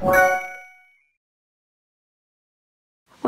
When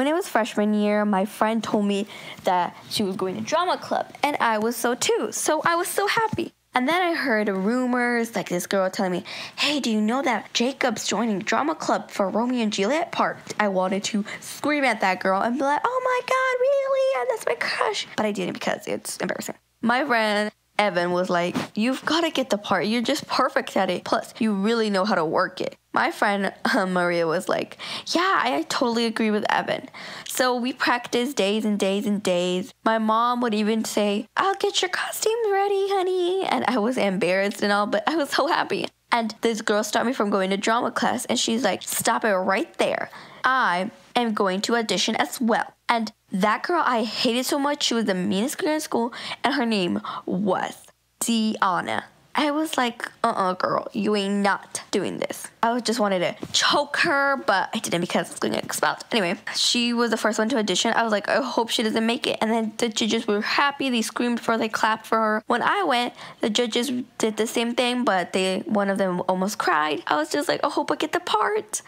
it was freshman year, my friend told me that she was going to drama club, and I was so too. So I was so happy. And then I heard rumors, like this girl telling me, Hey, do you know that Jacob's joining drama club for Romeo and Juliet part? I wanted to scream at that girl and be like, Oh my god, really? And that's my crush. But I didn't because it's embarrassing. My friend Evan was like, You've got to get the part. You're just perfect at it. Plus, you really know how to work it. My friend uh, Maria was like, Yeah, I totally agree with Evan. So we practiced days and days and days. My mom would even say, I'll get your costumes ready, honey. And I was embarrassed and all, but I was so happy. And this girl stopped me from going to drama class, and she's like, Stop it right there. I am going to audition as well. And that girl I hated so much, she was the meanest girl in school, and her name was Deanna. I was like, uh uh-uh, uh girl, you ain't not doing this. I just wanted to choke her, but I didn't because I was going to expelled. Anyway, she was the first one to audition. I was like, I hope she doesn't make it. And then the judges were happy. They screamed for her, they clapped for her. When I went, the judges did the same thing, but they one of them almost cried. I was just like, I hope I get the part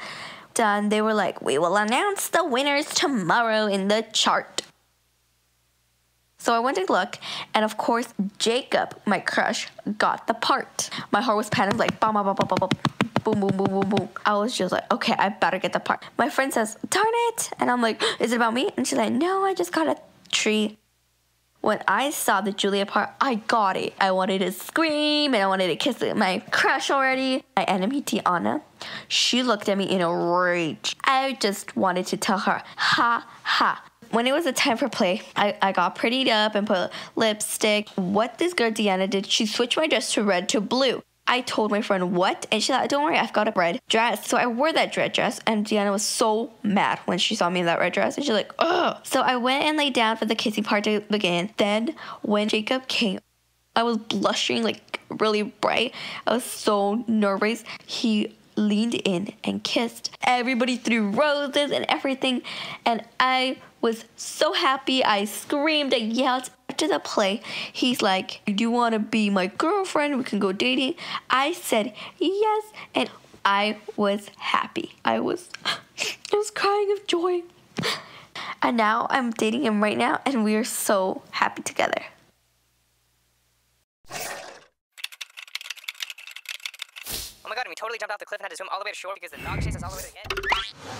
done, they were like, we will announce the winners tomorrow in the chart. So I went to look, and of course, Jacob, my crush, got the part. My heart was pounding like bam, bam, bam, bam, bam, boom, boom, boom, boom, boom. I was just like, okay, I better get the part. My friend says, darn it. And I'm like, is it about me? And she's like, no, I just got a tree. When I saw the Julia part, I got it. I wanted to scream and I wanted to kiss my crush already. My enemy, Tiana, she looked at me in a rage. I just wanted to tell her, ha ha. When it was a time for play, I, I got prettied up and put lipstick. What this girl Deanna did, she switched my dress to red to blue. I told my friend what, and she's like, "Don't worry, I've got a red dress." So I wore that red dress, and Deanna was so mad when she saw me in that red dress, and she's like, "Ugh." So I went and laid down for the kissing part to begin. Then when Jacob came, I was blushing like really bright. I was so nervous. He leaned in and kissed. Everybody threw roses and everything, and I was so happy. I screamed, I yelled after the play, he's like, Do you want to be my girlfriend? We can go dating. I said yes, and I was happy. I was, I was crying of joy. And now I'm dating him right now, and we are so happy together. Oh my god, and we totally jumped off the cliff and had to swim all the way to shore because the dog chased us all the way to the end.